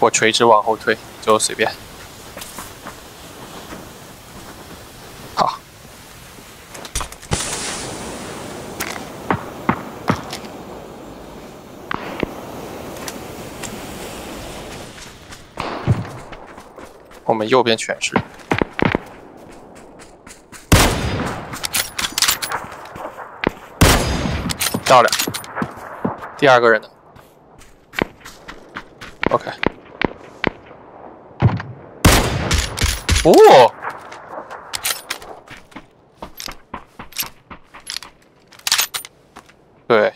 我垂直往后退，就随便。好，我们右边全是。漂亮，第二个人呢？OK。哦对。